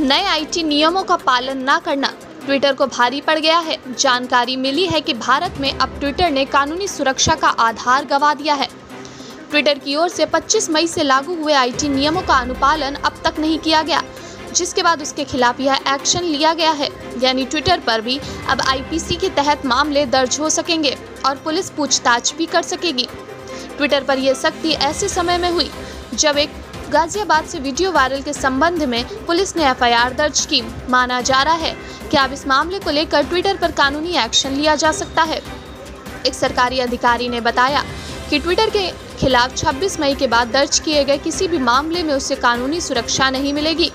नए आईटी नियमों का पालन न करना। ट्विटर को भारी पड़ गया है। जानकारी मिली है कि भारत में अब ट्विटर ने कानूनी सुरक्षा का आधार गवा दिया है। ट्विटर की ओर से 25 मई से लागू हुए आईटी नियमों का अनुपालन अब तक नहीं किया गया, जिसके बाद उसके खिलाफ यह एक्शन लिया गया है। यानी ट्विटर पर भी अब आईपीसी के तहत मामले दर्ज हो सकेंगे और पुलिस पूछताछ भी कर सकेगी। ट्विटर पर यह सख्ती ऐसे समय में हुई, जब एक गाजियाबाद से वीडियो वायरल के संबंध में पुलिस ने एफआईआर दर्ज की। माना जा रहा है कि अब इस मामले को लेकर ट्विटर पर कानूनी एक्शन लिया जा सकता है। एक सरकारी अधिकारी ने बताया कि ट्विटर के खिलाफ 26 मई के बाद दर्ज किए गए किसी भी मामले में उसे कानूनी सुरक्षा नहीं मिलेगी।